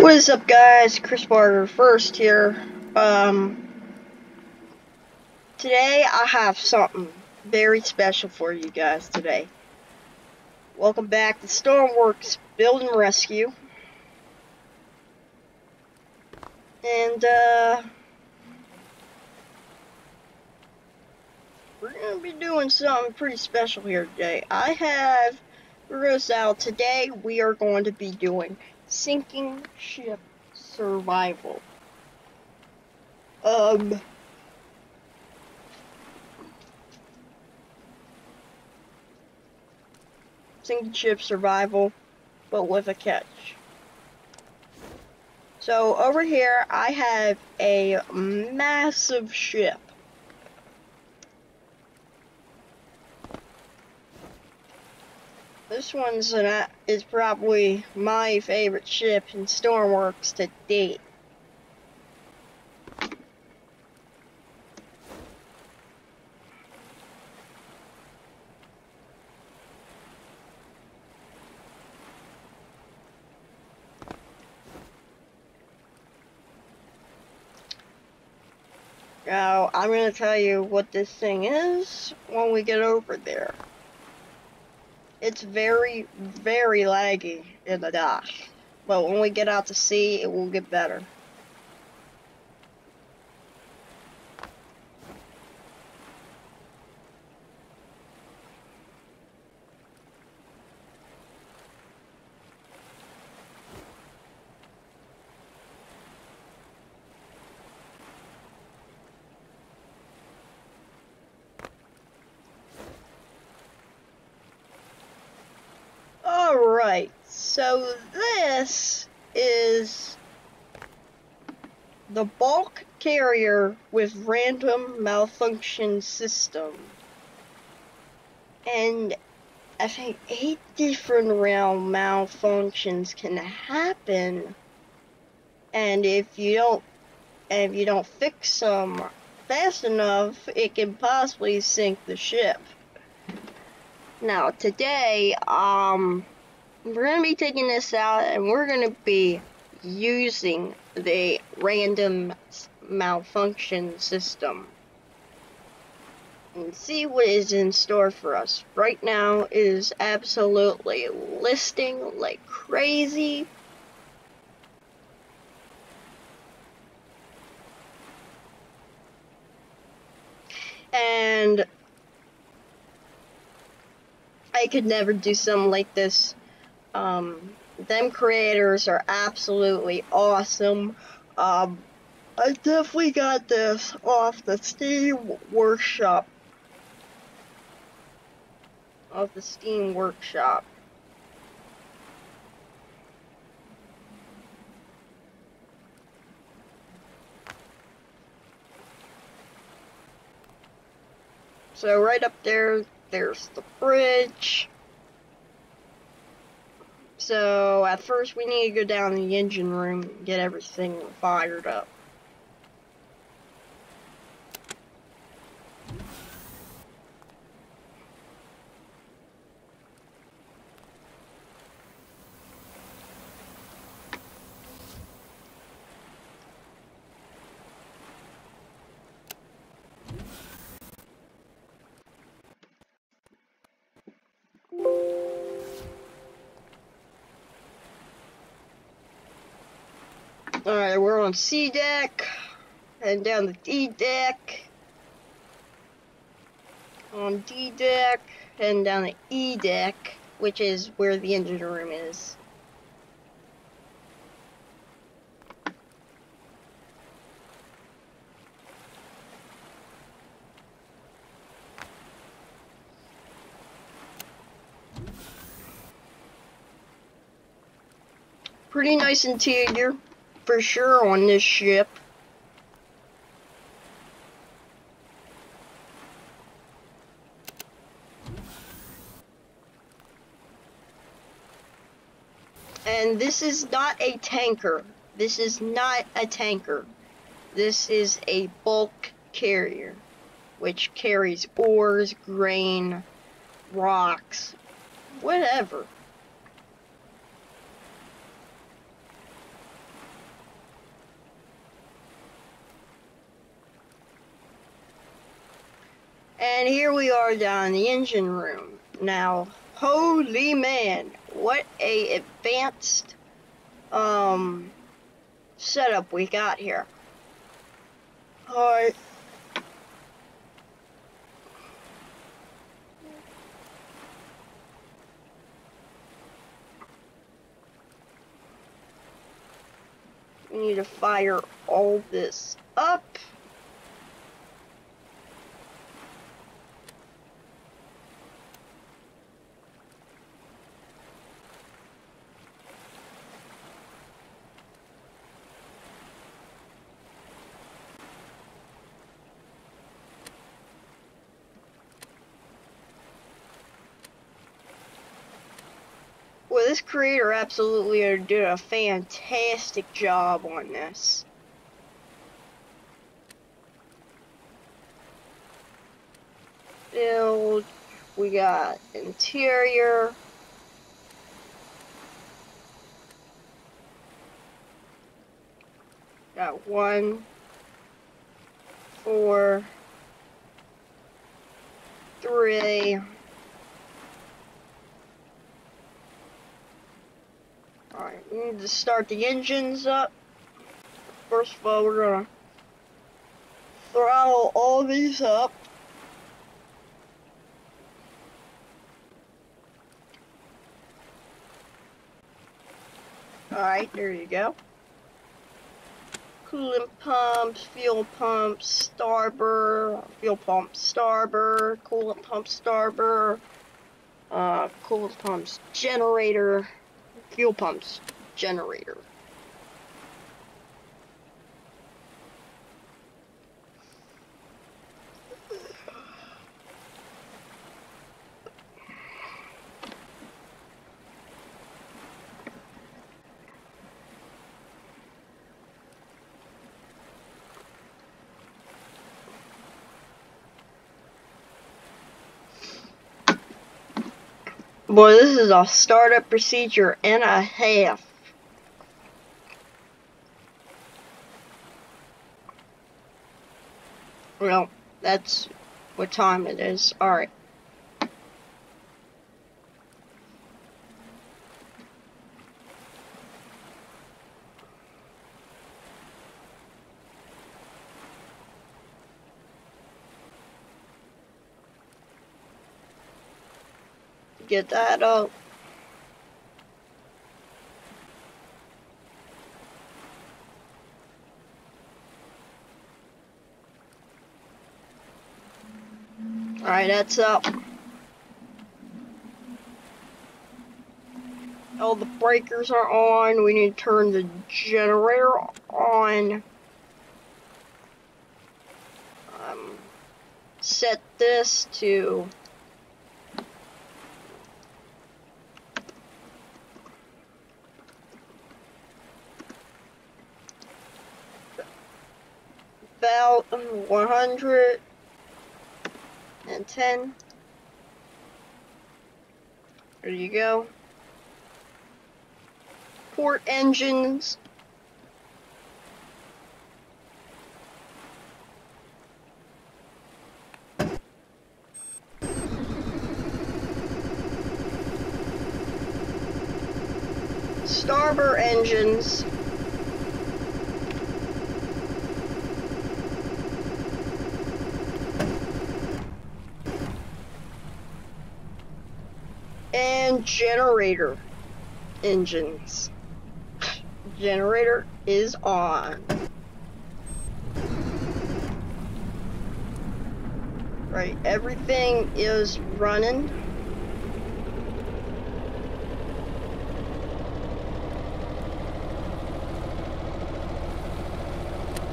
What is up guys, Chris Barker first here. Um, today I have something very special for you guys today. Welcome back to Stormworks Build and Rescue. And uh, we're going to be doing something pretty special here today. I have, out today we are going to be doing sinking ship survival. Um. Sinking ship survival, but with a catch. So over here, I have a massive ship. This one's an, uh, is probably my favorite ship in Stormworks to date. Now, I'm going to tell you what this thing is when we get over there. It's very, very laggy in the dock. But when we get out to sea, it will get better. Alright, so this is the bulk carrier with random malfunction system. And I think eight different round malfunctions can happen. And if you don't if you don't fix them fast enough, it can possibly sink the ship. Now today, um, we're to be taking this out and we're to be using the random malfunction system and see what is in store for us. Right now is absolutely listing like crazy. And I could never do something like this. Um, them creators are absolutely awesome. Um, I definitely got this off the Steam Workshop. Off the Steam Workshop. So right up there, there's the bridge. So at first we need to go down the engine room and get everything fired up. On C deck, and down the D deck, on D deck, and down the E deck, which is where the engine room is. Pretty nice interior for sure on this ship. And this is not a tanker. This is not a tanker. This is a bulk carrier, which carries ores, grain, rocks, whatever. And here we are down in the engine room. Now, holy man, what a advanced um setup we got here. Alright. We need to fire all this up. Well, this creator absolutely did a fantastic job on this. Build, we got interior. Got one, four, three, Alright, we need to start the engines up. First of all, we're gonna throttle all these up. Alright, there you go. Coolant pumps, fuel pumps, starboard, fuel pump starboard, coolant pump starboard, uh, coolant pumps generator, fuel pumps generator. Boy, this is a startup procedure and a half. Well, that's what time it is. Alright. Get that up. Alright, that's up. All the breakers are on. We need to turn the generator on. Um, set this to about 110. There you go. Port engines. Starboard engines. and generator engines. Generator is on. Right, everything is running.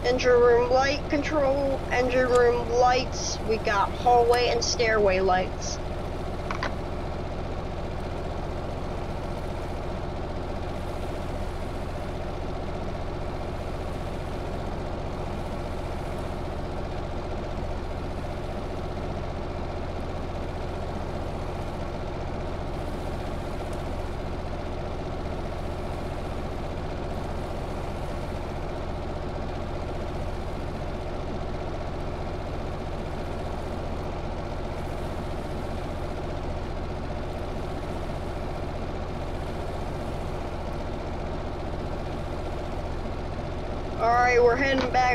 Engine room light control, engine room lights, we got hallway and stairway lights.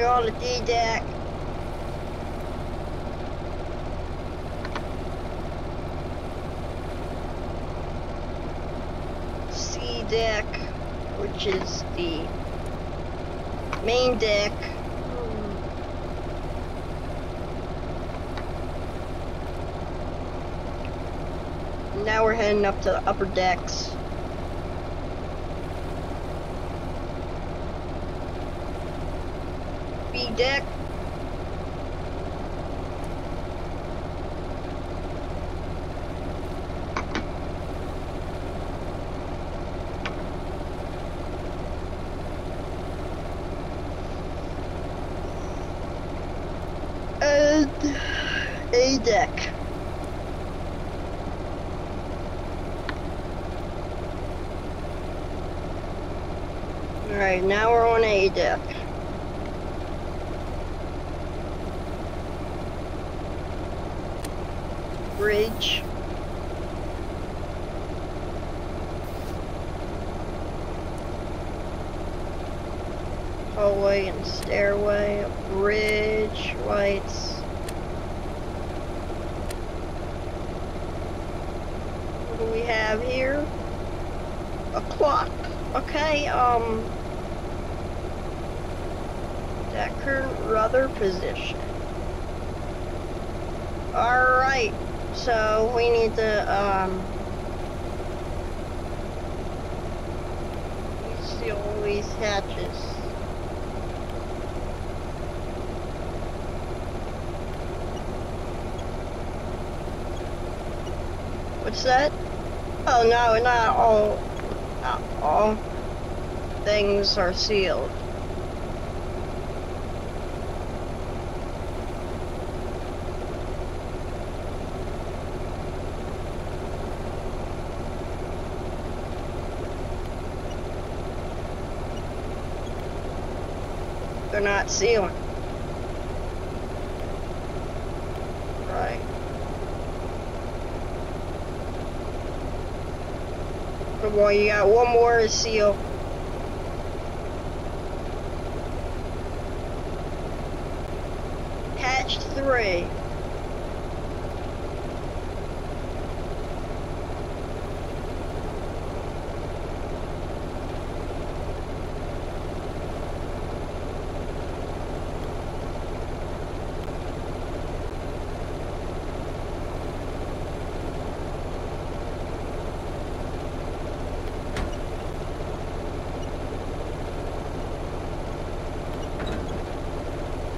Back on the D deck. C deck, which is the main deck. Now we're heading up to the upper decks. B deck. A deck. Alright, now we're on A deck. Bridge. Hallway and stairway, bridge, lights. What do we have here? A clock. Okay, um, that current rudder position. Alright, so we need to, um, seal these hatches. What's that? Oh no, not all, not all things are sealed. They're not sealing. Right. Good boy, you got one more seal. Hatch three.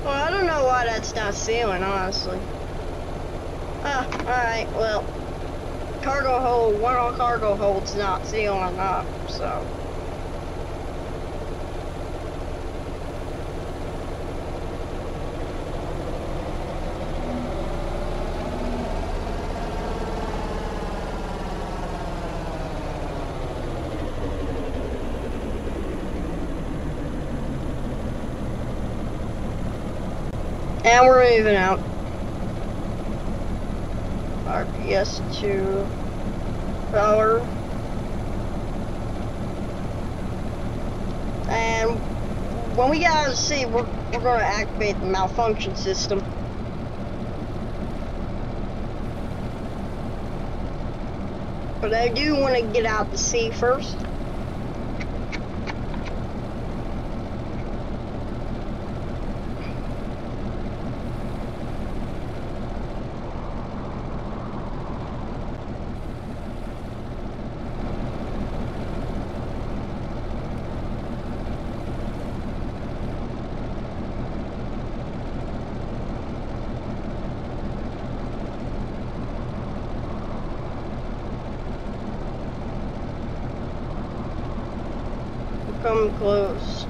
Well, I don't know why sealing, honestly. Ah, alright, well, cargo hold, one on cargo hold's not sealing up, so. And we're moving out. RPS to power. And when we get out of sea, we're, we're going to activate the malfunction system. But I do want to get out the sea first. Come close.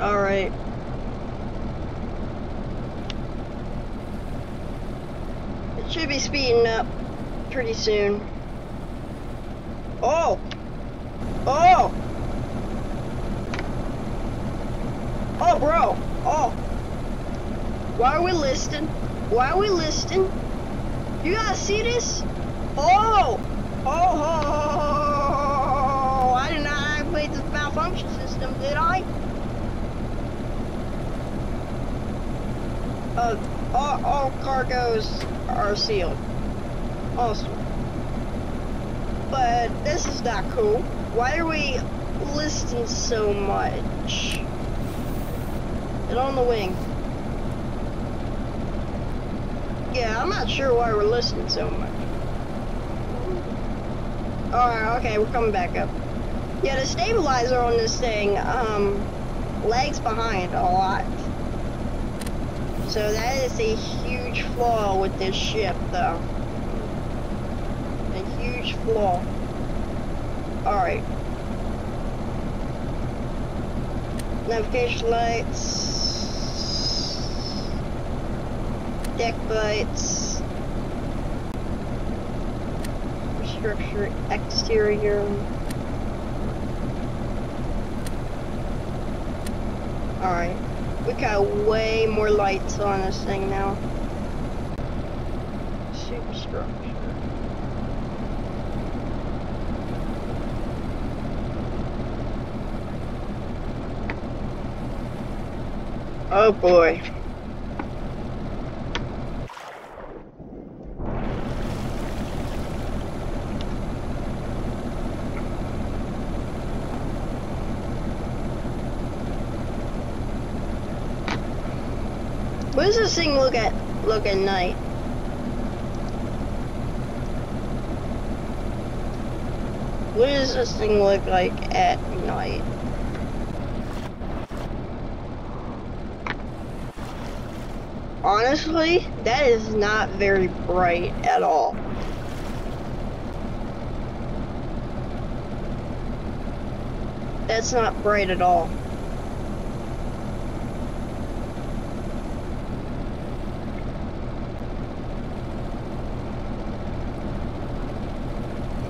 Alright. It should be speeding up pretty soon. Oh! Oh! Oh, bro. Oh. Why are we listing? Why are we listing? You guys see this? Oh! Oh! oh, oh, oh I did not activate the malfunction system, did I? Uh, all, all cargoes are sealed. Awesome. But this is not cool. Why are we listing so much? Get on the wing. Yeah, I'm not sure why we're listening so much. Alright, okay, we're coming back up. Yeah, the stabilizer on this thing, um, lags behind a lot. So that is a huge flaw with this ship, though. A huge flaw. Alright. Navigation lights. Deck lights. Structure exterior. Alright. We got way more lights on this thing now. Superstructure. Oh boy. What does this thing look at look at night? What does this thing look like at night? Honestly, that is not very bright at all. That's not bright at all.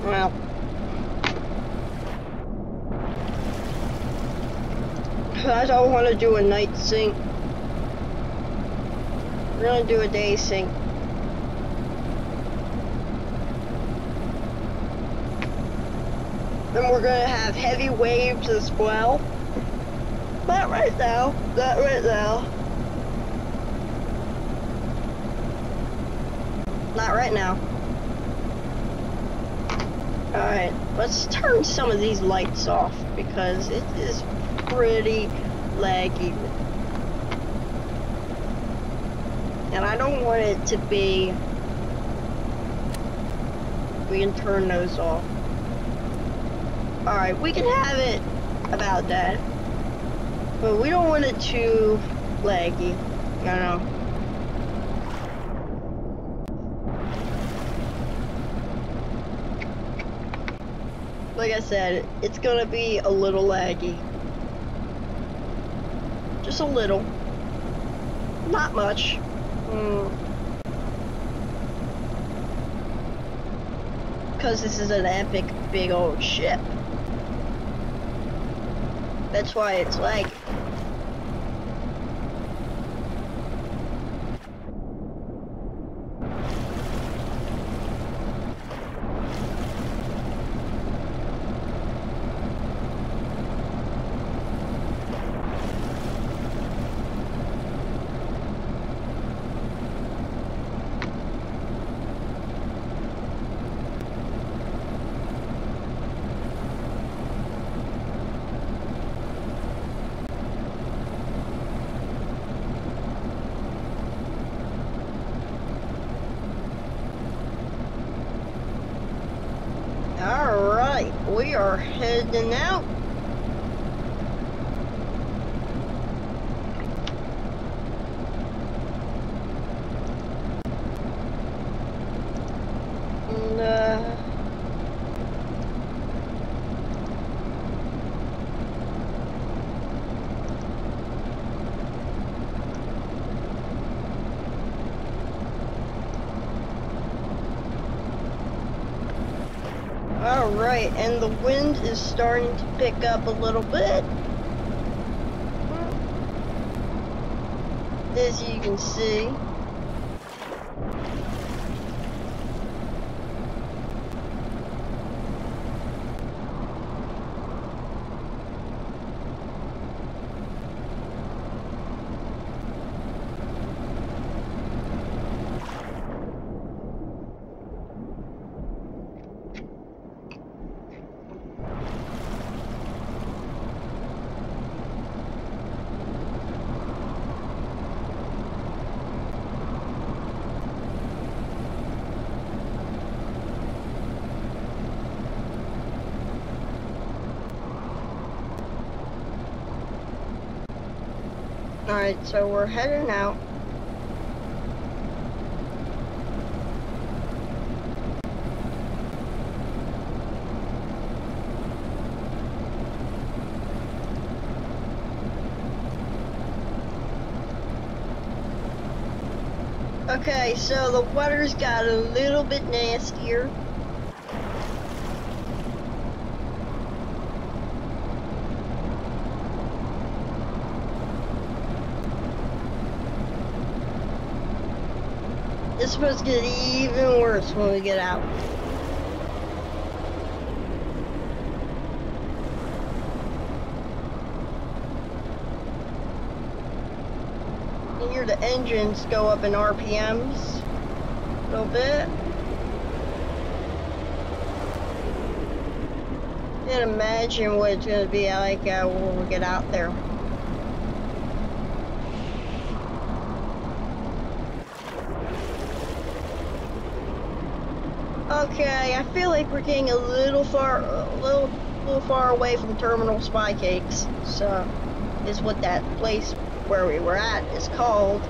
Well. To do a night sync. We're gonna do a day sync. Then we're gonna have heavy waves as well. Not right now. Not right now. Not right now. Alright, let's turn some of these lights off because it is pretty laggy. And I don't want it to be... We can turn those off. Alright, we can have it about that. But we don't want it too laggy. I know. like I said, it's gonna be a little laggy. Just a little. Not much. Because mm. this is an epic big old ship. That's why it's laggy. We are heading out. And, uh, Alright, and the wind is starting to pick up a little bit. as you can see. Alright, so we're heading out. Okay, so the weather's got a little bit nastier. Supposed to get even worse when we get out. Hear the engines go up in RPMs a little bit. Can't imagine what it's going to be like uh, when we get out there. Okay, I feel like we're getting a little far, a little, little far away from Terminal Spycakes. So, is what that place where we were at is called.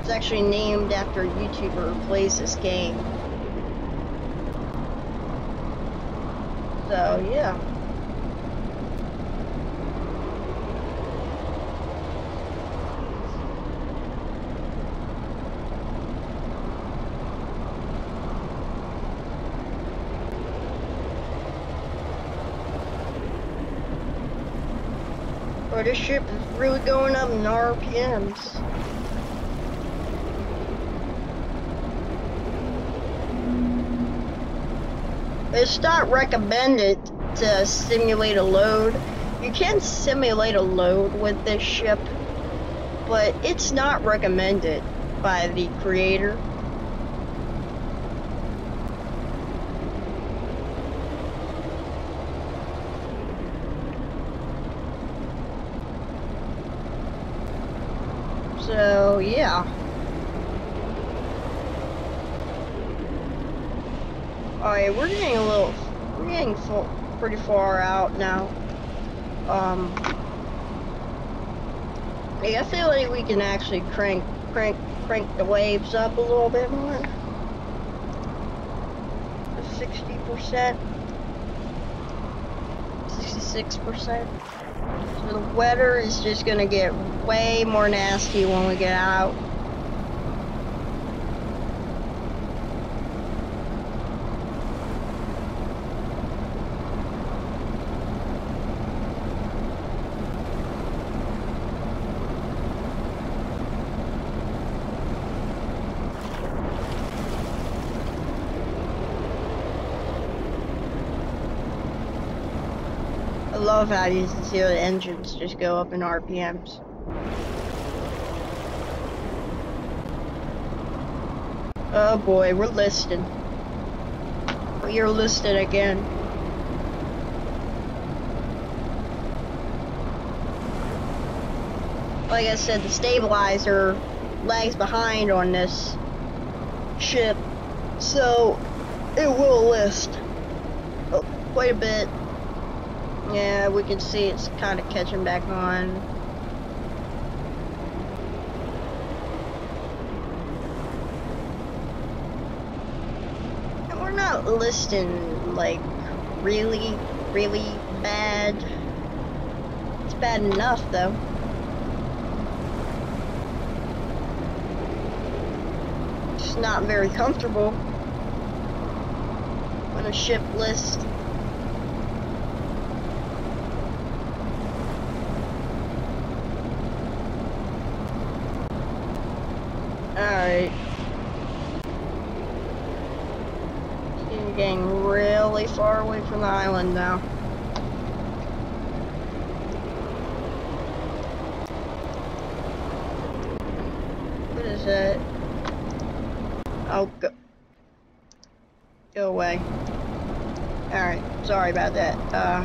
It's actually named after a YouTuber who plays this game. So, yeah. Or this ship is really going up in RPMs. It's not recommended to simulate a load. You can simulate a load with this ship, but it's not recommended by the creator. So, yeah. We're getting a little, we're getting full, pretty far out now. Um, I feel like we can actually crank, crank, crank the waves up a little bit more. 60%, 66%. So the weather is just gonna get way more nasty when we get out. How you can see the engines just go up in RPMs. Oh boy, we're listed. We are listed again. Like I said, the stabilizer lags behind on this ship, so it will list oh, quite a bit. Yeah, we can see it's kind of catching back on. And we're not listing like really, really bad. It's bad enough though. It's not very comfortable on a ship list. Alright. You're getting really far away from the island now. What is it? Oh, go. Go away. Alright, sorry about that. Uh.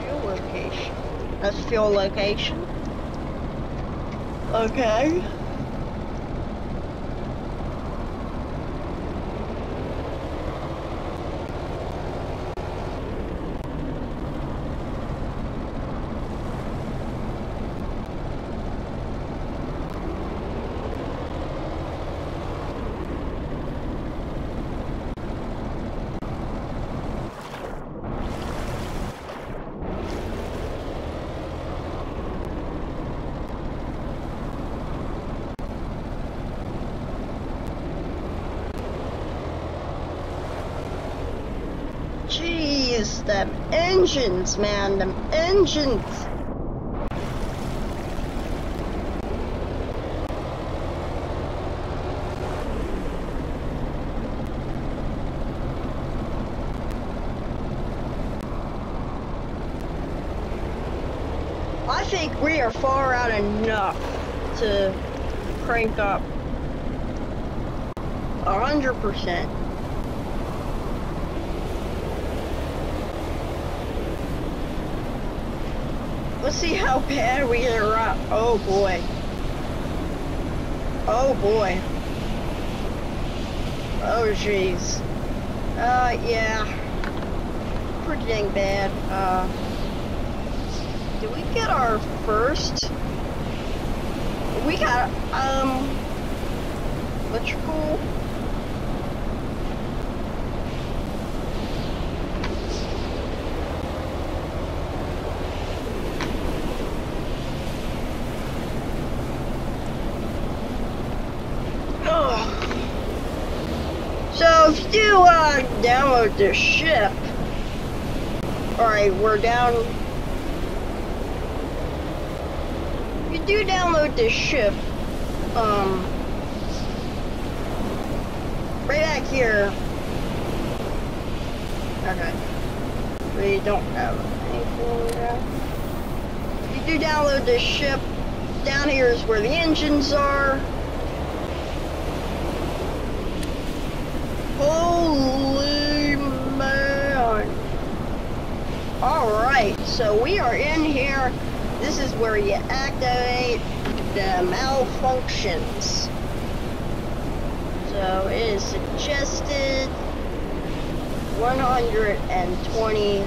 Fuel location. That's fuel location. Okay. engines, man. Them engines. I think we are far out enough to crank up a 100%. Let's see how bad we are up. Oh boy. Oh boy. Oh jeez. Uh, yeah. Pretty dang bad. Uh, did we get our first? We got, um, electrical. So if you uh, download the ship, alright, we're down. You do download this ship, um, right back here. Okay, we don't have anything there. You do download this ship. Down here is where the engines are. Holy Alright, so we are in here. This is where you activate the malfunctions. So it is suggested 120.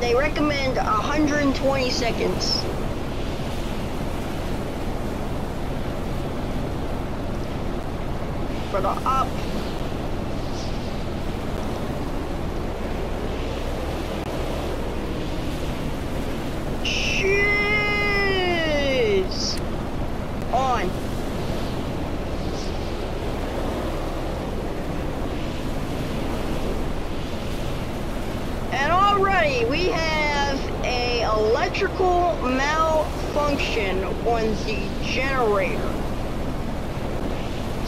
They recommend 120 seconds. For the up Jeez! On. And already we have a electrical malfunction on the generator.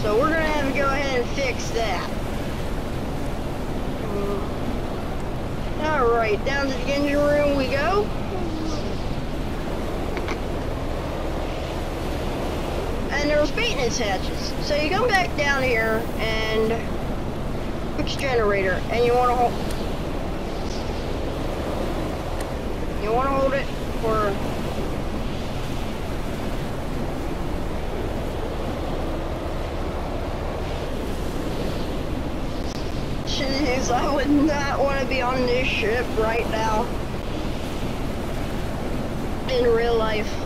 So we're gonna have to go ahead and fix that. Alright, down to the engine room we go. and there's maintenance hatches. So you come back down here and fix generator, and you want to hold. You want to hold it for. Jeez, I would not want to be on this ship right now. In real life.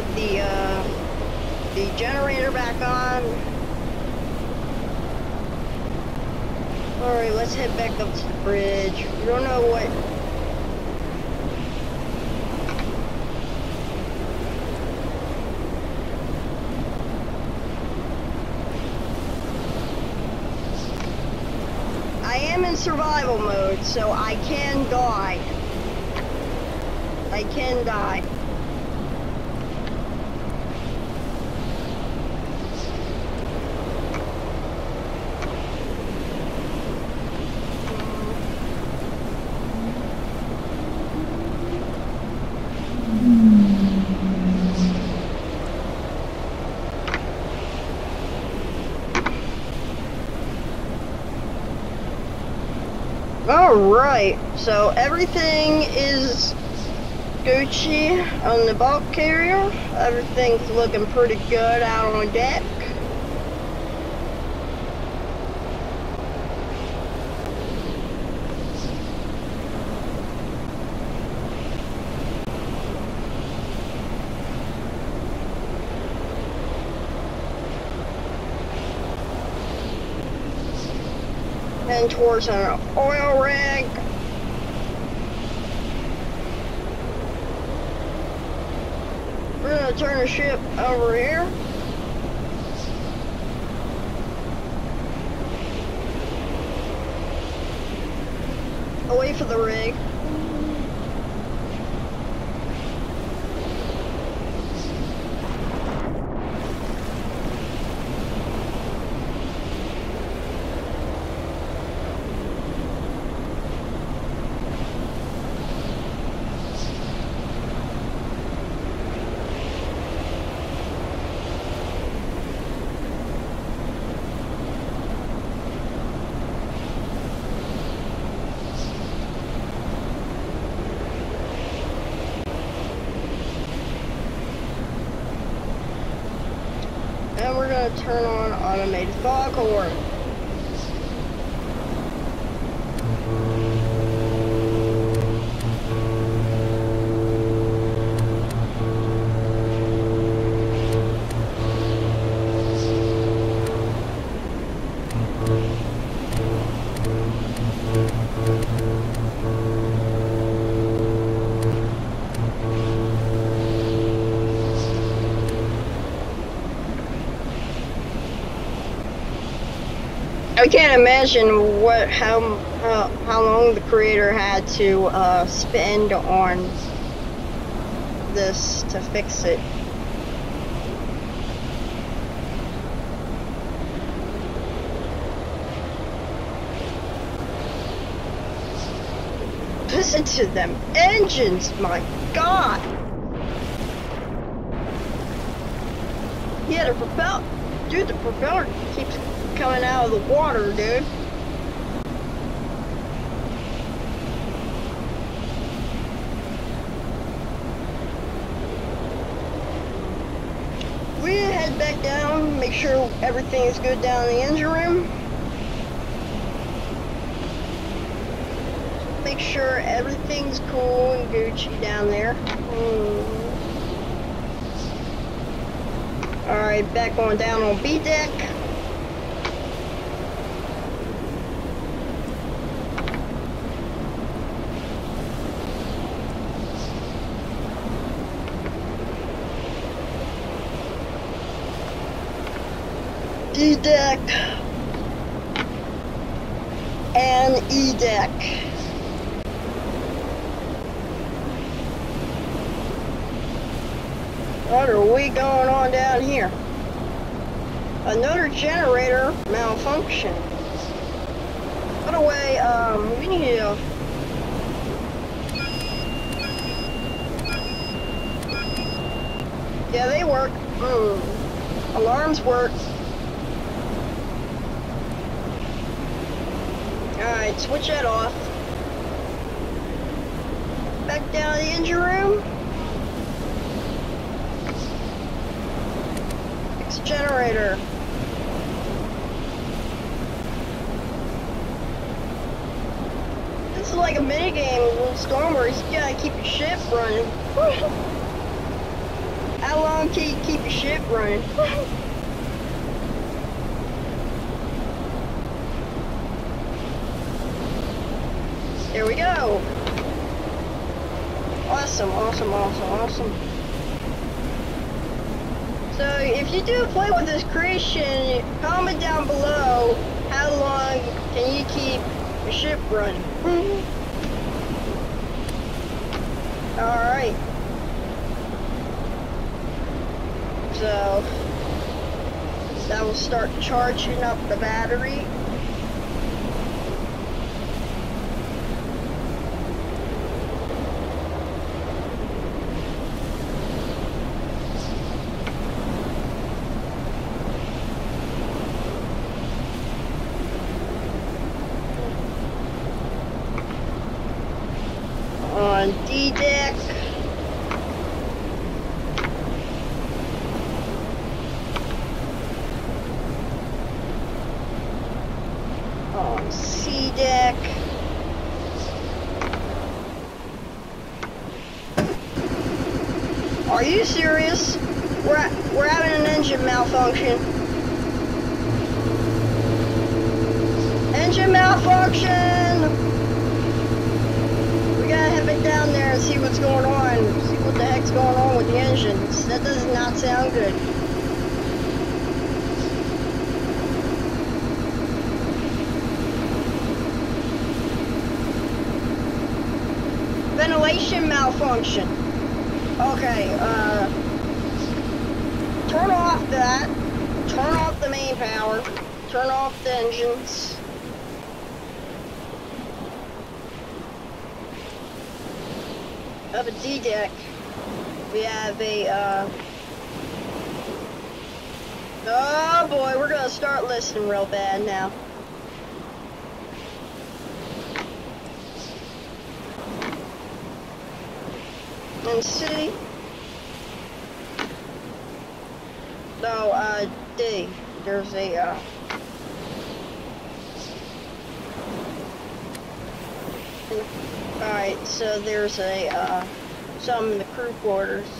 put the uh, the generator back on. All right, let's head back up to the bridge. We don't know what. I am in survival mode, so I can die. I can die. Alright, so everything is Gucci on the bulk carrier. Everything's looking pretty good out on deck. Heading towards an oil rig. We're gonna turn the ship over here. Away from the rig. I can't imagine what how how, how long the creator had to uh, spend on this to fix it. Listen to them engines, my god! Yeah, the propeller, dude, the propeller keeps coming out of the water, dude. We head back down, make sure everything is good down in the engine room. Make sure everything's cool and Gucci down there. Hmm. Alright, back on down on B deck. D deck and E deck. What are we going on down here? Another generator malfunction. By the way, um, we need to Yeah, they work. Mm. Alarms work. Alright, switch that off. Back down to the engine room. Next generator. like a minigame in Stormworks. you gotta keep your ship running. How long can you keep your ship running? Here we go! Awesome, awesome, awesome, awesome. So if you do play with this creation, comment down below how long can you keep ship running. Alright. So, that will start charging up the battery. was a, uh, some in the crew quarters.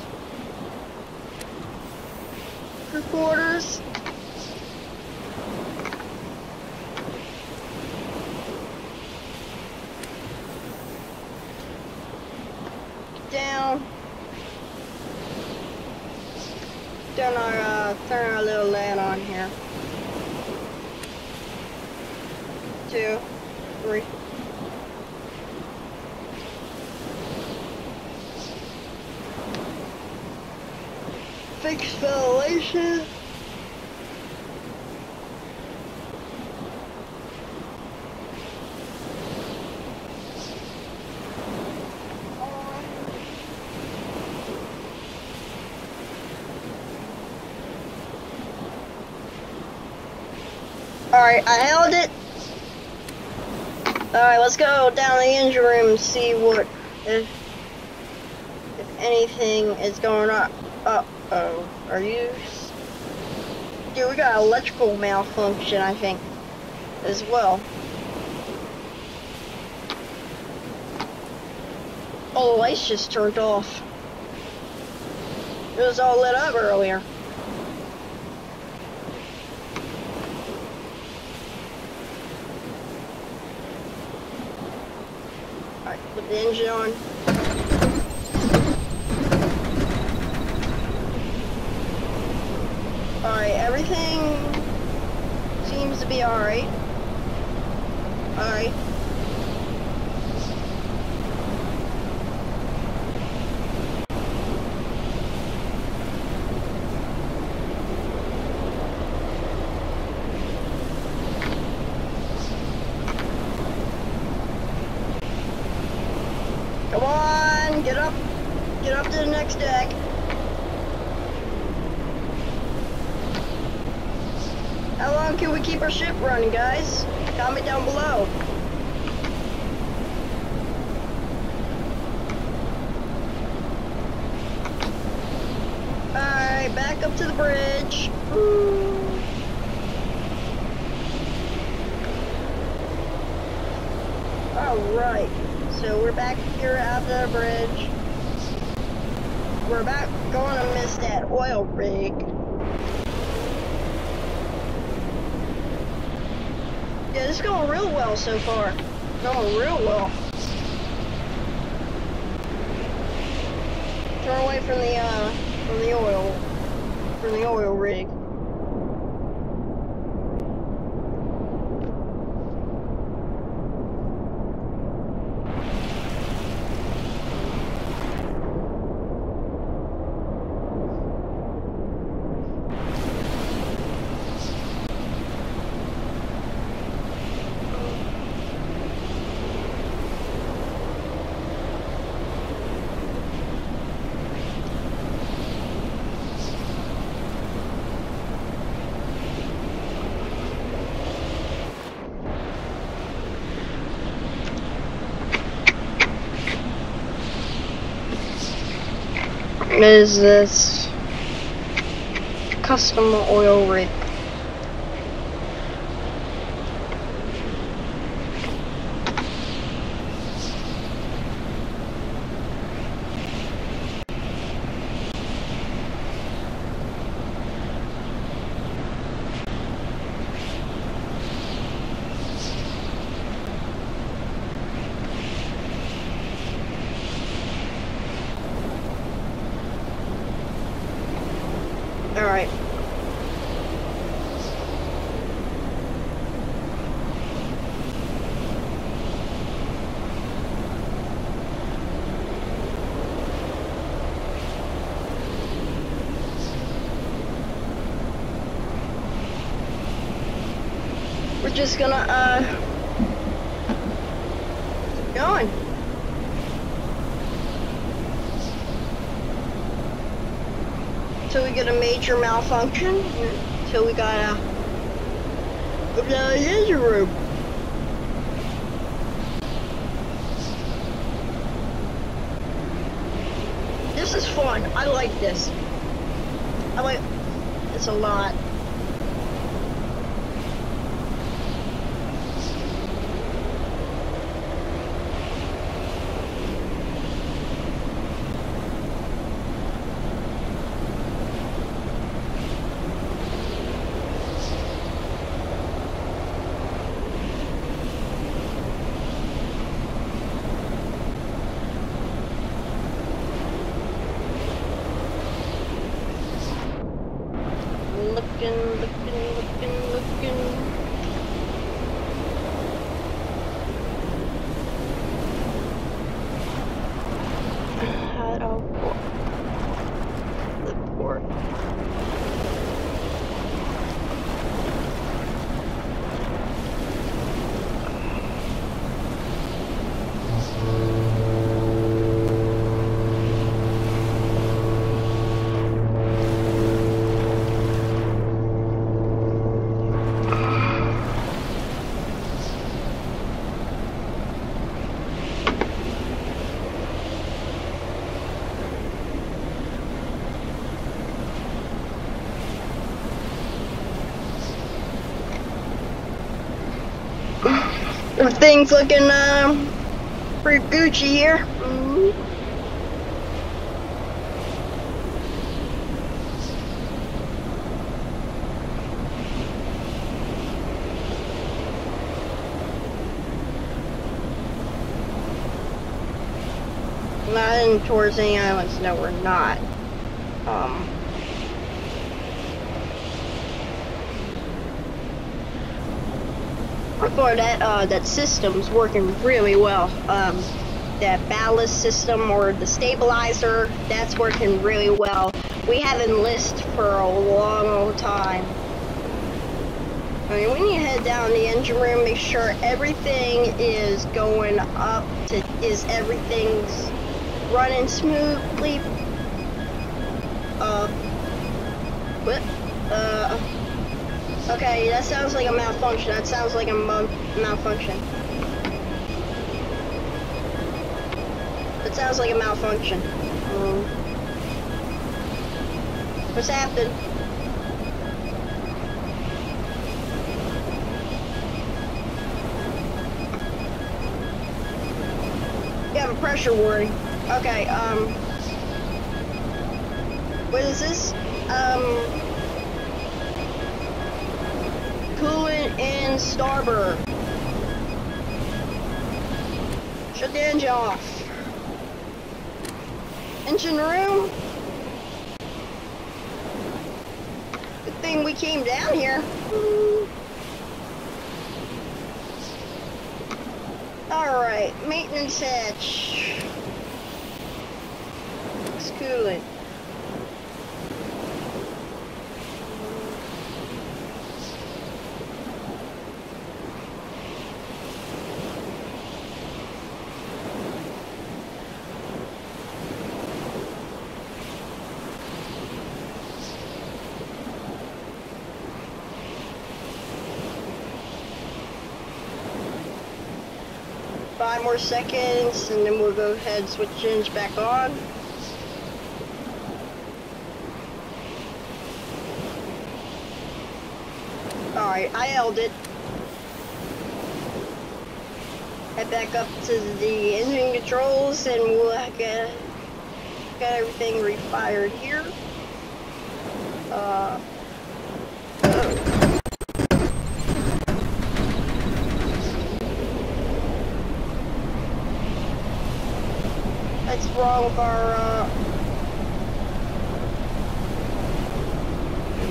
Alright, I held it. Alright, let's go down the engine room and see what, if, if anything is going on. Uh-oh, are you... Dude, we got electrical malfunction, I think, as well. All the lights just turned off. It was all lit up earlier. the engine on. Alright, everything seems to be alright. Alright. so far. Going real well. Is this custom oil rig. Alright. We're just gonna, uh, keep going. Till we get a major malfunction, till we got a, the engine room. This is fun. I like this. I like this a lot. Looking, looking, looking, looking. How do the port? Things looking um pretty Gucci here. Mhm. Not heading towards any islands. No, we're not. Um. For that, uh, that system's working really well. Um, that ballast system or the stabilizer, that's working really well. We haven't enlist for a long, long time. I mean, we need to head down the engine room, make sure everything is going up to, is everything's running smoothly. Uh, what? Uh, okay, that sounds like a malfunction. That sounds like a malfunction. That sounds like a malfunction. Um, what's happened? You have a pressure warning. Okay, um... What is this? Um... Coolant in starboard. Shut the engine off. Engine room. Good thing we came down here. Alright, maintenance hatch. It's cooling. More seconds and then we'll go ahead and switch engines back on. Alright, I held it. Head back up to the engine controls and we'll get, get everything refired here. Uh, What's wrong with our, uh...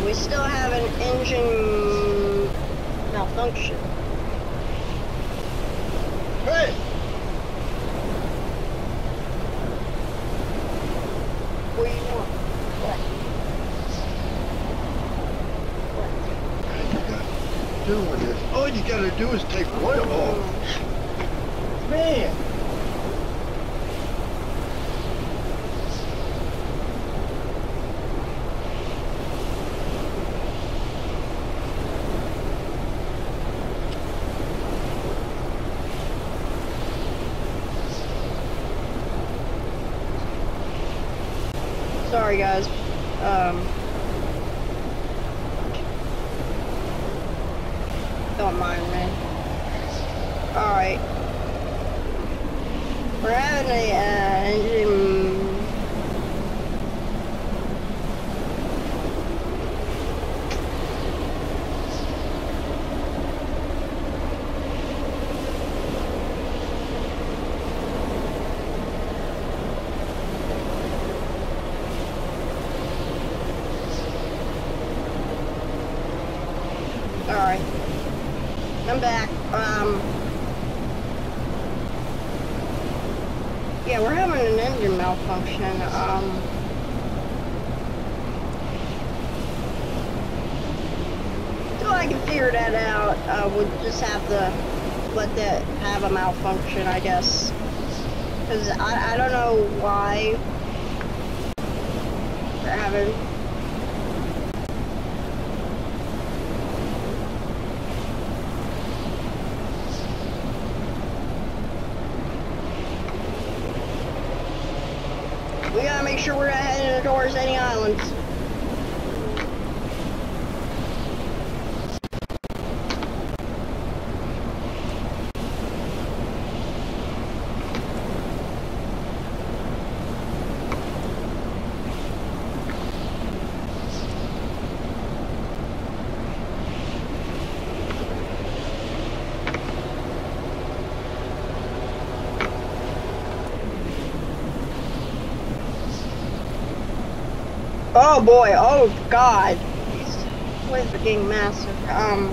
We still have an engine malfunction. Hey! What do you want? What? What? Do with this. All you gotta do is take oil off. Man! Sorry guys. Um Don't mind me. Alright. We're having a uh, engine Alright. I'm back. Um Yeah, we're having an engine malfunction. Um Until I can figure that out, uh, we'll just have to let that have a malfunction, I guess. Because I, I don't know why we're having We gotta make sure we're not heading towards any islands. Oh boy, oh god. He's getting massive. Um.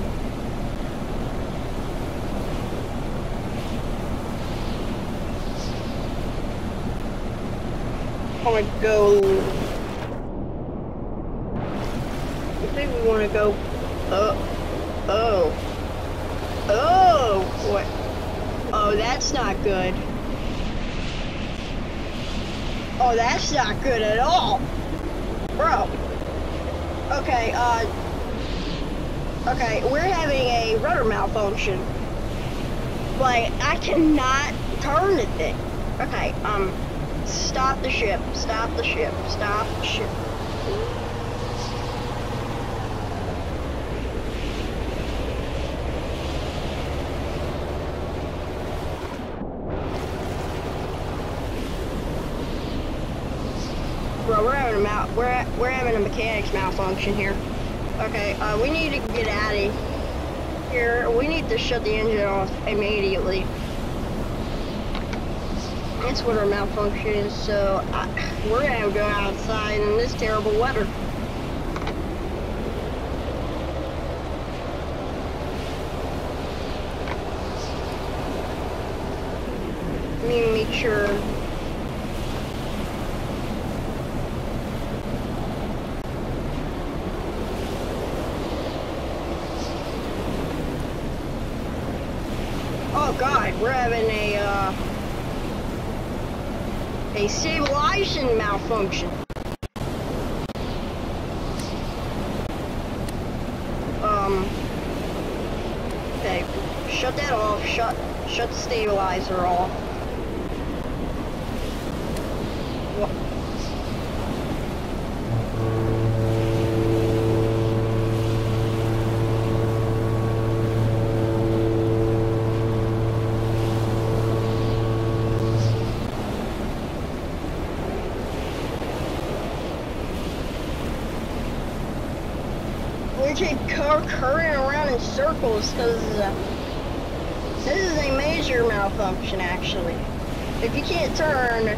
I wanna go. I think we wanna go. Uh. Oh. Oh! What? Oh, that's not good. Oh, that's not good at all. Bro. Okay, uh... Okay, we're having a rudder malfunction. Like, I cannot turn the thing. Okay, um... Stop the ship. Stop the ship. Stop the ship. Bro, we're having a mal we're we're having a mechanics malfunction here. Okay, uh, we need to get out of here. We need to shut the engine off immediately. That's what our malfunction is, so I, we're gonna go outside in this terrible weather. Let me make sure. помощи. We keep cur- curring around in circles because uh, this is a major malfunction, actually. If you can't turn.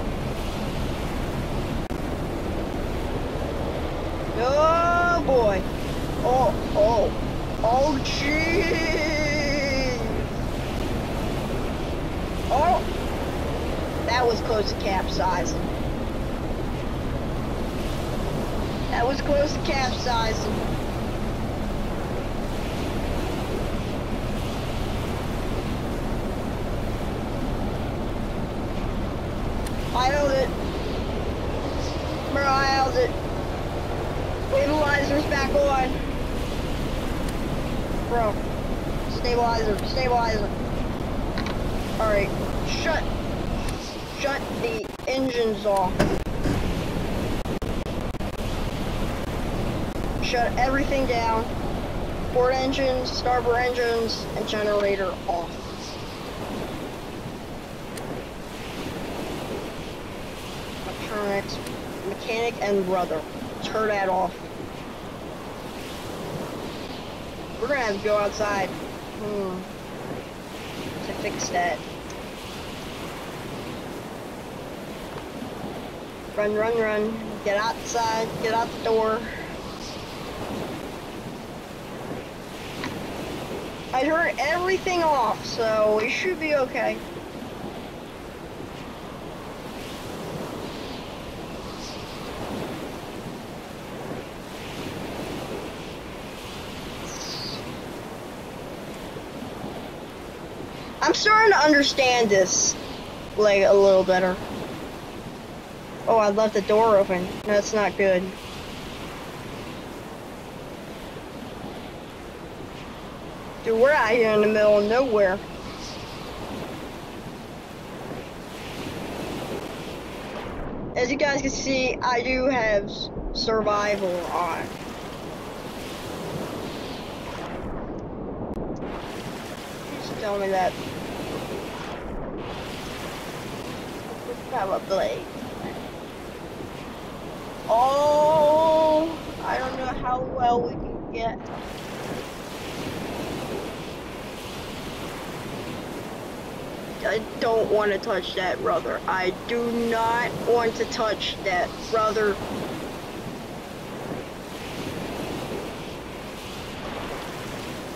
Oh boy. Oh, oh. Oh, jeez. Oh. That was close to capsizing. That was close to capsizing. I held it. Bro, I held it. Stabilizer's back on. Bro. Stabilizer, stabilizer. Alright, shut. Shut the engines off. Shut everything down. Port engines, starboard engines, and generator off. mechanic, and rudder. Turn that off. We're gonna have to go outside. Hmm. To fix that. Run, run, run. Get outside. Get out the door. I turned everything off, so we should be okay. I'm starting to understand this, like, a little better. Oh, I left the door open. That's not good. Dude, we're out here in the middle of nowhere. As you guys can see, I do have survival on. Just tell me that. Probably. Oh, I don't know how well we can get. I don't want to touch that brother. I do not want to touch that brother.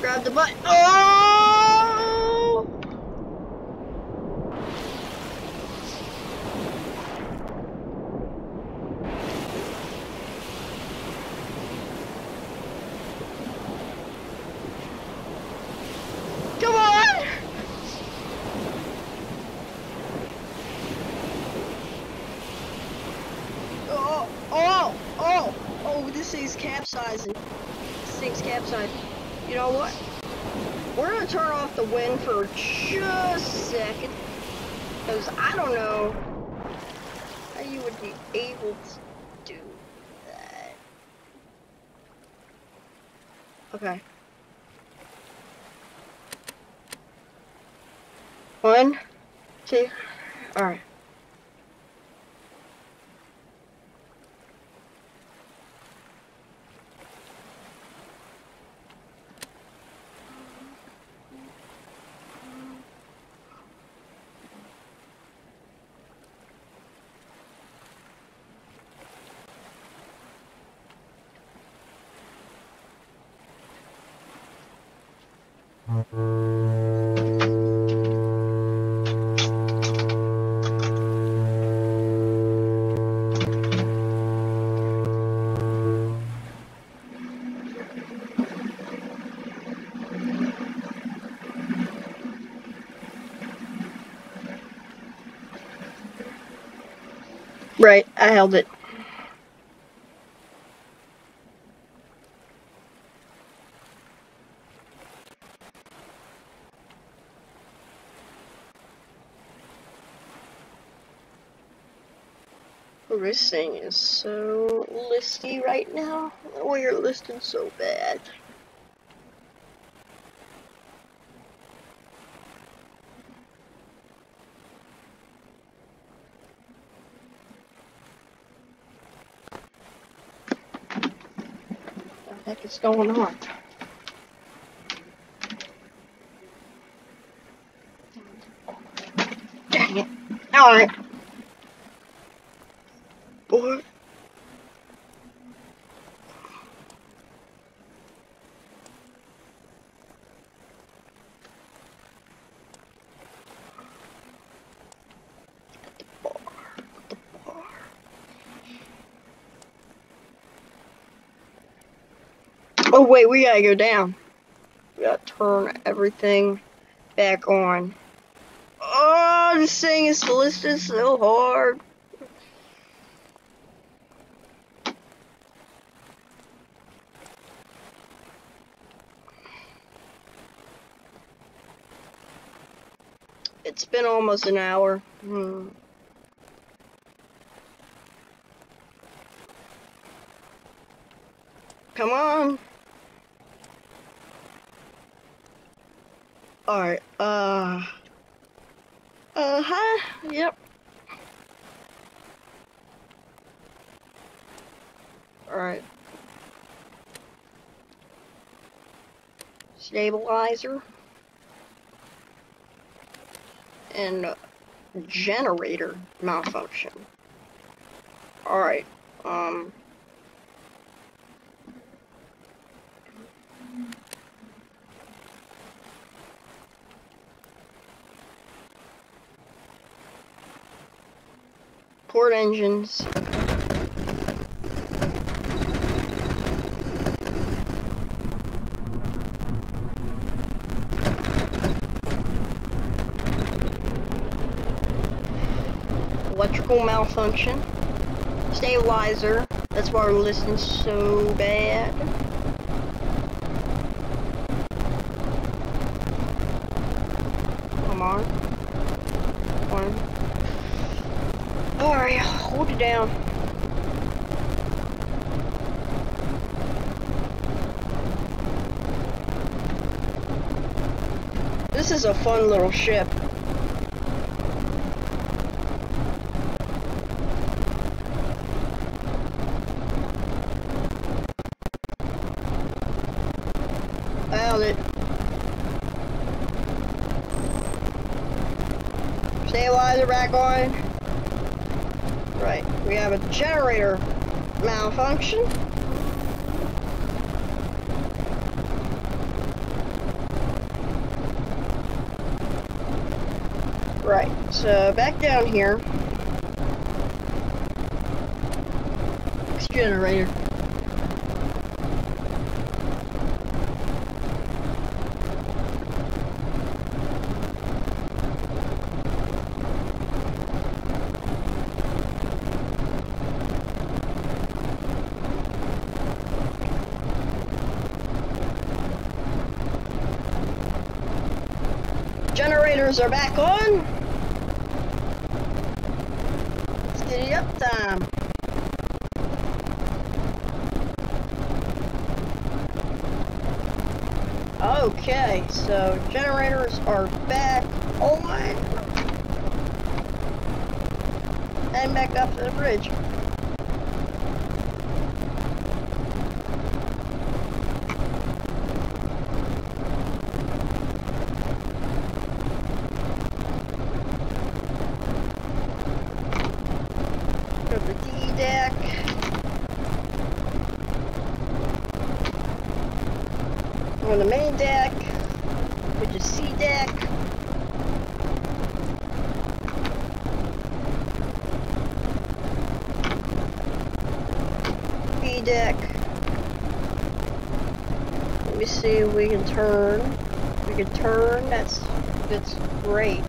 Grab the butt. Oh! Come on! Oh, oh, oh, oh, this thing's capsizing. This thing's capsizing. You know what? We're gonna wind for just a second. Because I don't know how you would be able to do that. Okay. One, two, alright. Right, I held it. Oh, This thing is so listy right now. Oh, you're listed so bad. What the heck is going on? Dang it. Alright. Oh wait, we gotta go down. We gotta turn everything back on. Oh, this thing is listed so hard. It's been almost an hour. Hmm. Come on. Alright, uh. Uh huh, yep. Alright. Stabilizer. And generator malfunction. Alright, um. Port engines. Electrical malfunction. Stabilizer. That's why we're listening so bad. Come on. Come on. Alright, hold it down. This is a fun little ship. Found it. Stabilizer back on. Right, we have a generator malfunction. Right, so back down here. Next generator. Are back on. Let's get it up time. Okay, so generators are back on. And back up to the bridge. Go to the D deck. On the main deck. deck. Let me see if we can turn. We can turn. That's that's great.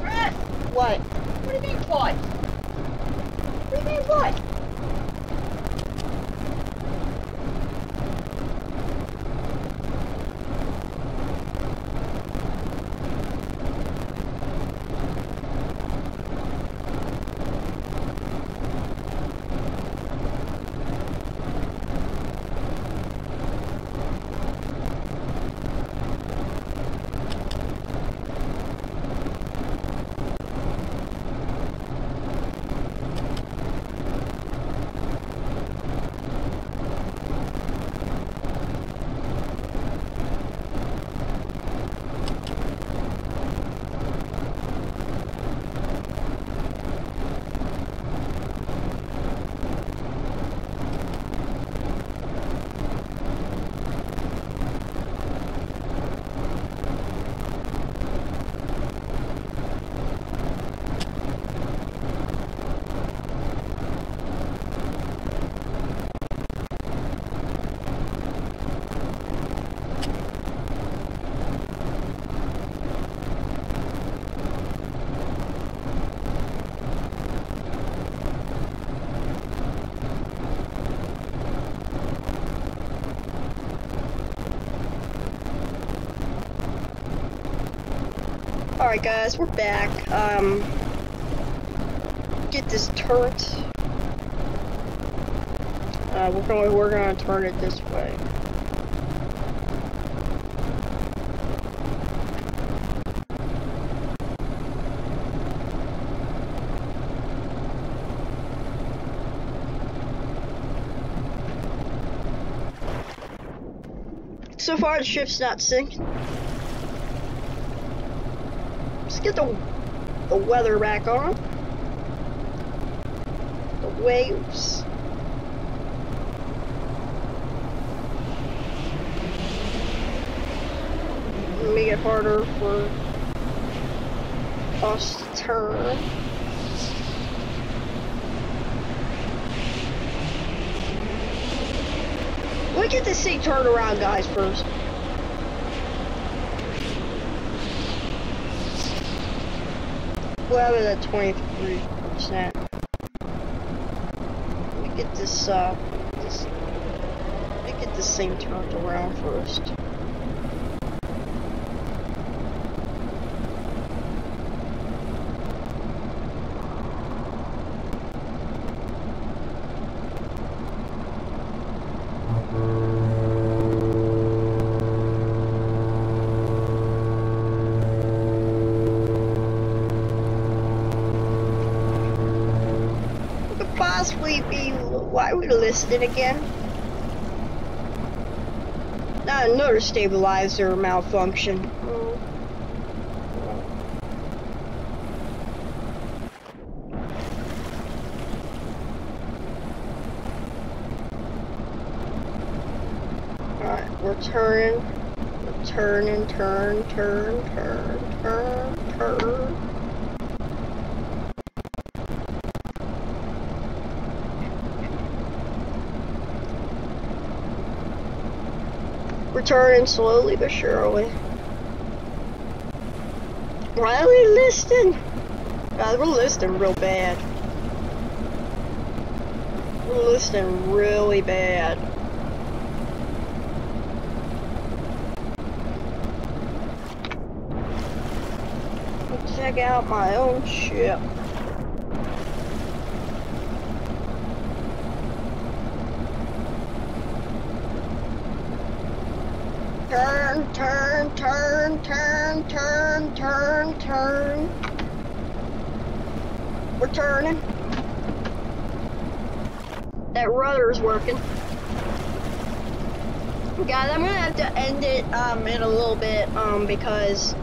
Brett, What? what do you mean what? What do you mean what? Alright guys, we're back. Um get this turret. Uh we're going we're gonna turn it this way. So far the ship's not sinking. Let's get the, the weather back on. The waves. Make it harder for us to turn. We get to see turn around guys first. Well, at 23%. Let me get this, uh, this, let me get this thing turned around first. What could possibly be, why we listening again? Not another stabilizer malfunction. Alright, we're turning. We're turning, turn, turn, turn, turn, turn. We're turning slowly but surely. Why are we listing? We're listing real bad. We're listing really bad. Check out my own ship. Turn, turn, turn, turn, turn, turn. We're turning. That rudder's working. Guys, I'm gonna have to end it um in a little bit um because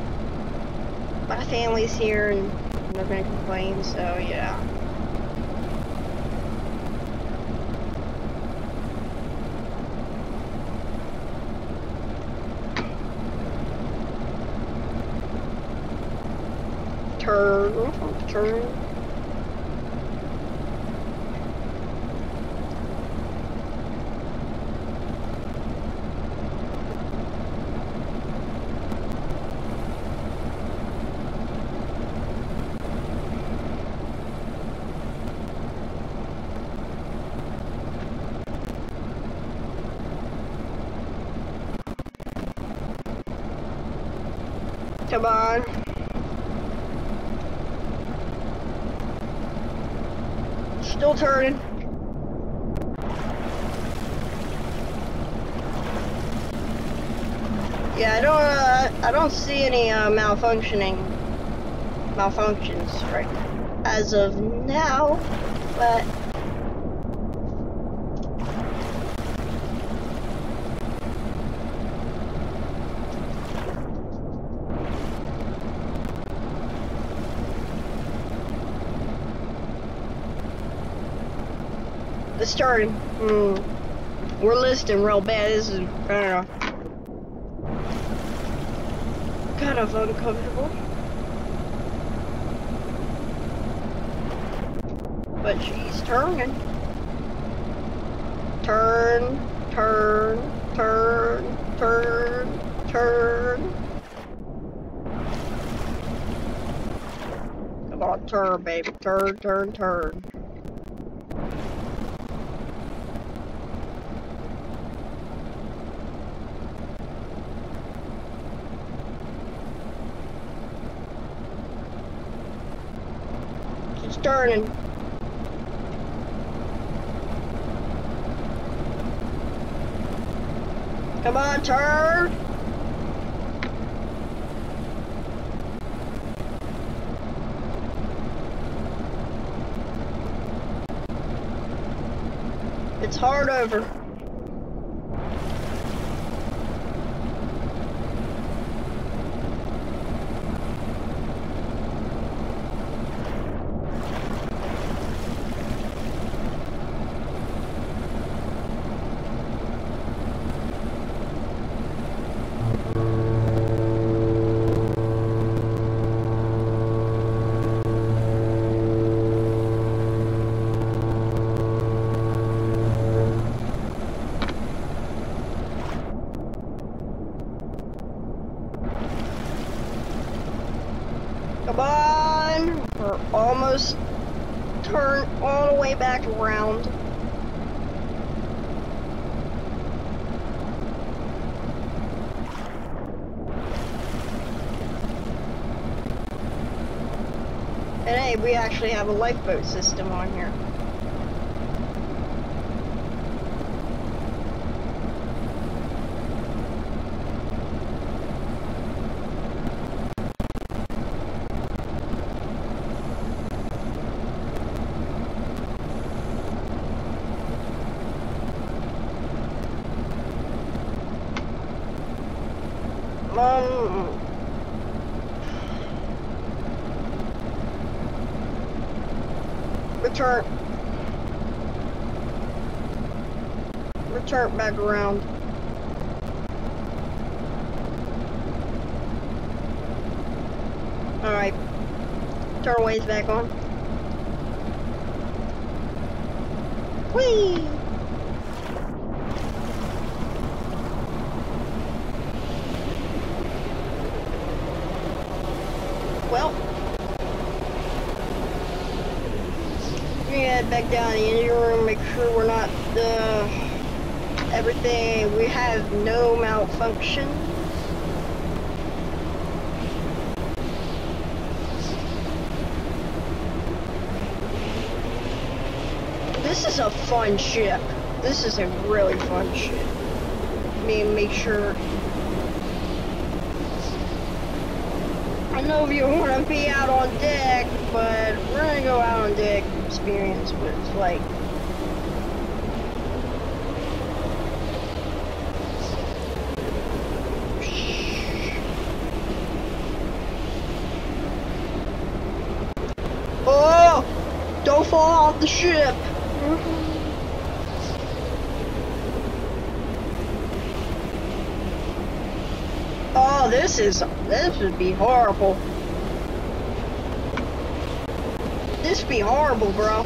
my family's here and they're gonna complain. So yeah. turn, turn. Come on. Still turning. Yeah, I don't. Uh, I don't see any uh, malfunctioning malfunctions right as of now, but it's starting. Hmm. We're listing real bad. This is I don't know. Kind of uncomfortable. But she's turning. Turn, turn, turn, turn, turn. Come on, turn, baby. Turn, turn, turn. She's turning. Come on, turn. It's hard over. Come on. We're almost turned all the way back around. And hey, we actually have a lifeboat system on here. Um, return. Return back around. Alright. Turn ways back on. Whee! Well, we head back down the engine room, make sure we're not uh, everything. We have no malfunction. This is a fun ship. This is a really fun ship. I mean, make sure I know if you want to be out on deck, but we're gonna go out on deck experience what it's like. ship! Oh, this is, this would be horrible. This would be horrible, bro.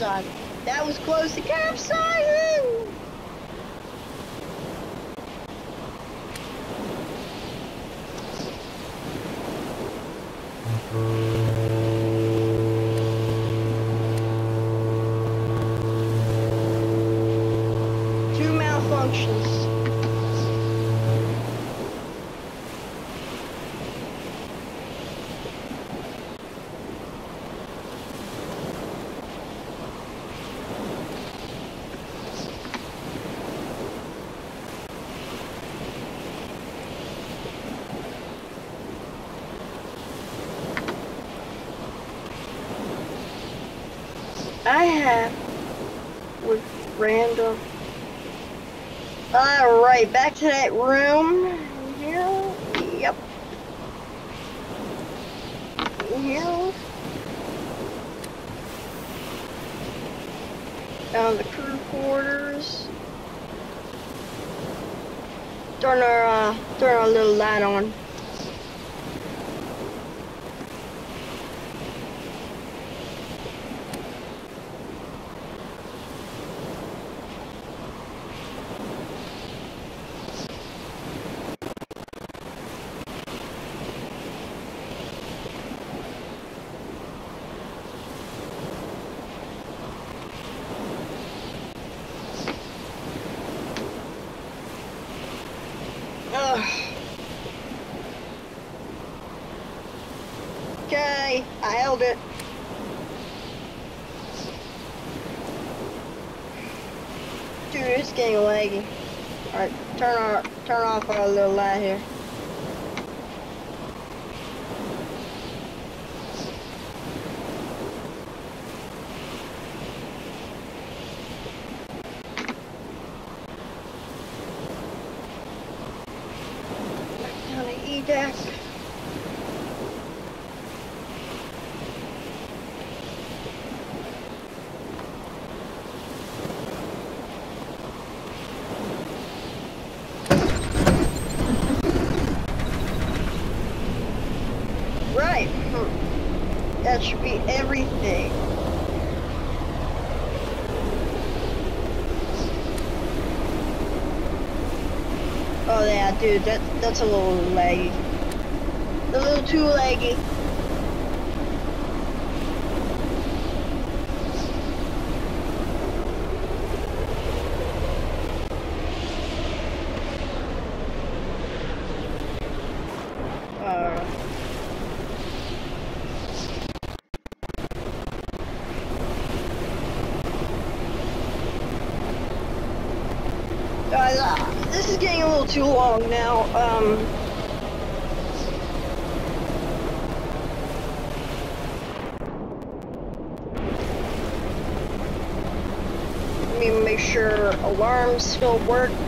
That was close to capsizing! Alright, back to that room. Here. Yep. Here. Down the crew quarters. Turn our, uh, turn our little light on. right. Hmm. That should be everything. Oh yeah, dude, that that's a little laggy. A little too laggy. work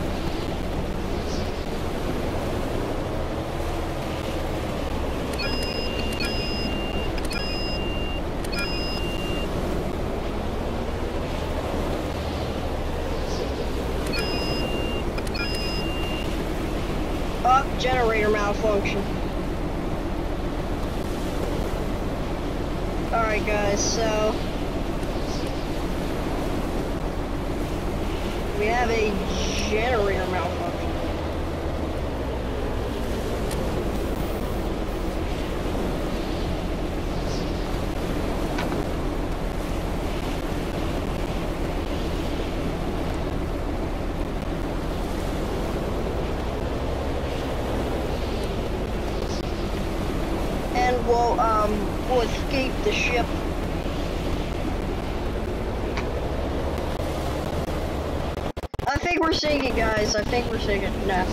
I think we're sinking. No.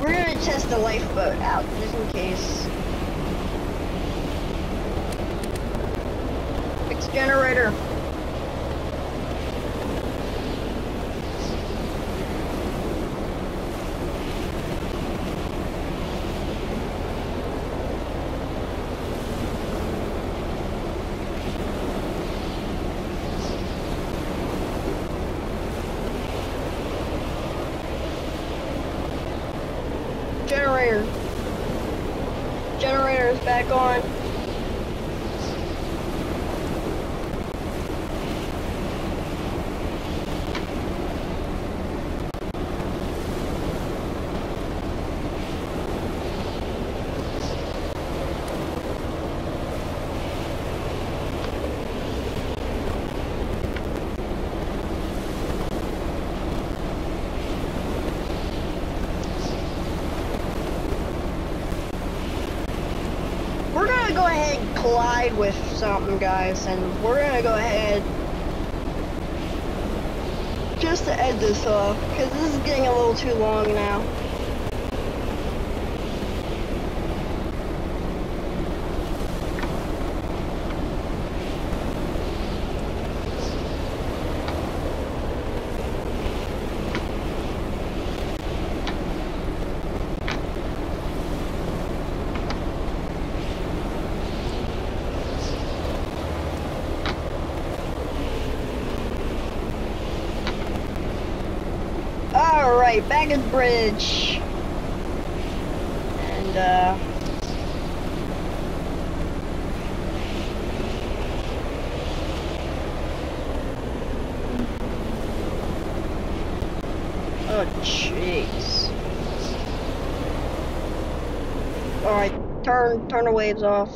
We're gonna test the lifeboat out just in case. Fix. Generator. Generator is back on. We're gonna go ahead and collide with something, guys, and we're gonna go ahead just to end this off, because this is getting a little too long now. Alright, back at the bridge. And, uh... Oh, jeez. Alright, turn, turn the waves off.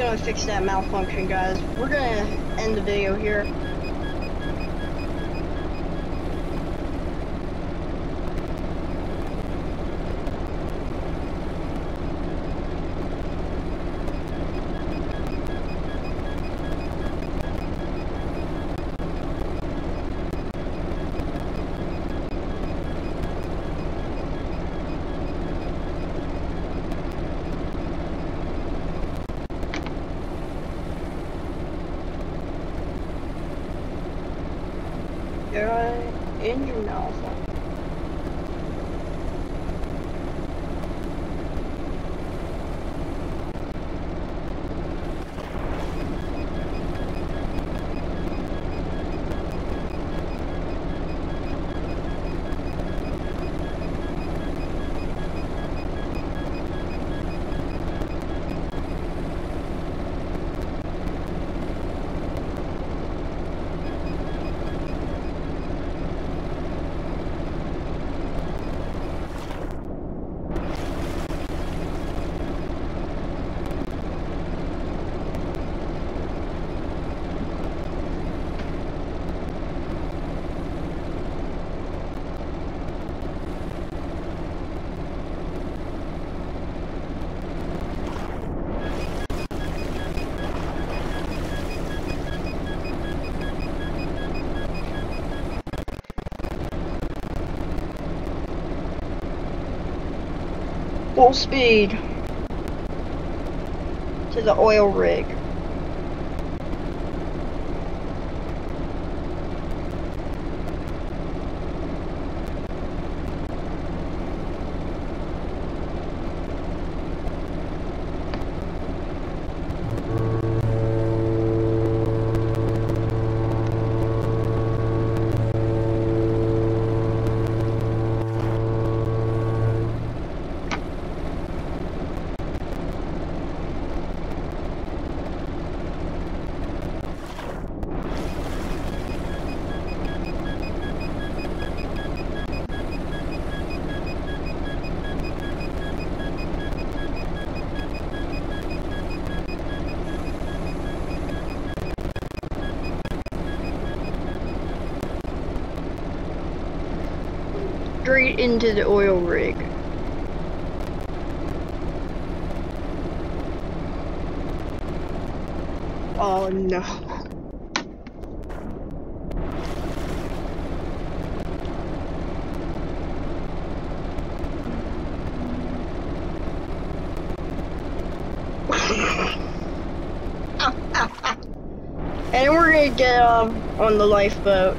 Gonna fix that malfunction, guys. We're gonna end the video here. Full speed to the oil rig. Straight into the oil rig. Oh no. and we're gonna get um on the lifeboat.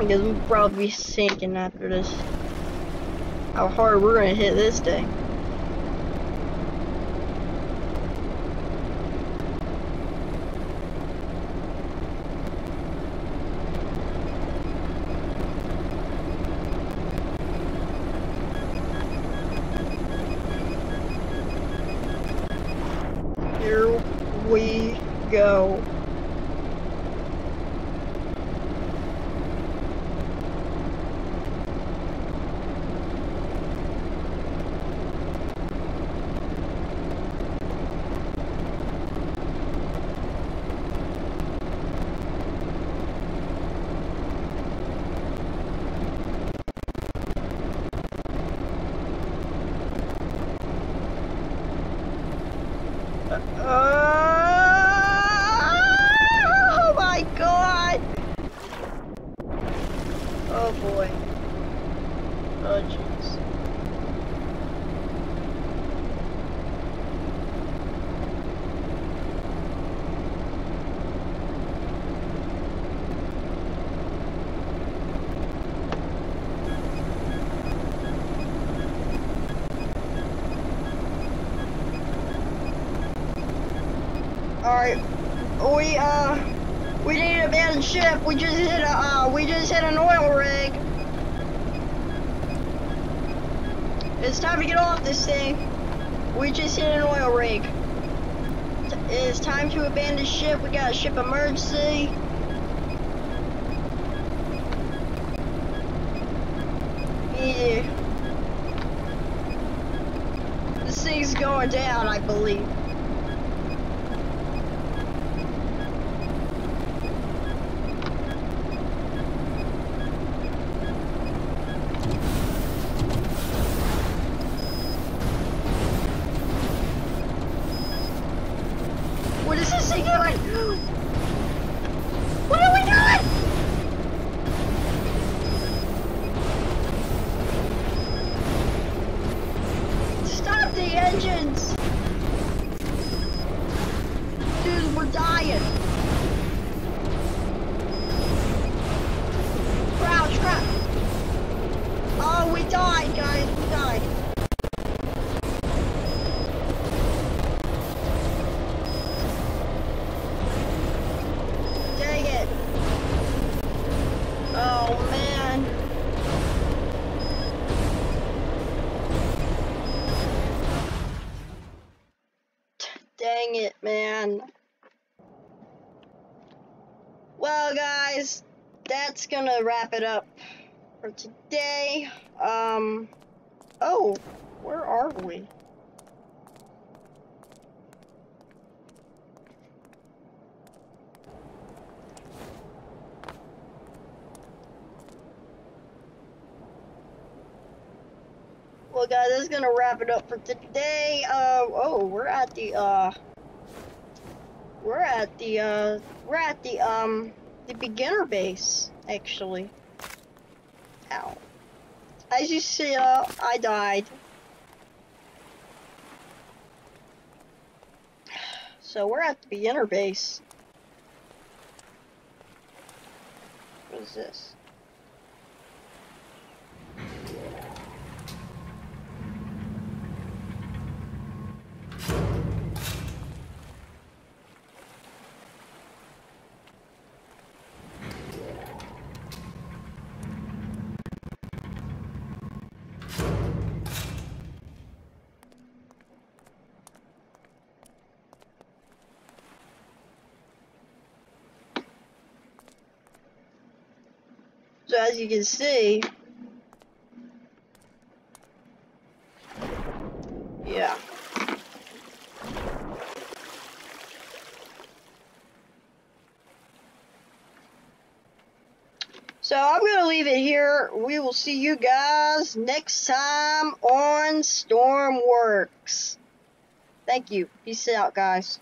Because we'll probably sinking after this. How hard we're gonna hit this day. Gonna wrap it up for today. Um, oh, where are we? Well, guys, that's gonna wrap it up for today. Uh, oh, we're at the, uh, we're at the, uh, we're at the, um, the beginner base, actually. Ow. As you see, uh, I died. So we're at the beginner base. What is this? As you can see, yeah. So I'm going to leave it here. We will see you guys next time on Stormworks. Thank you. Peace out, guys.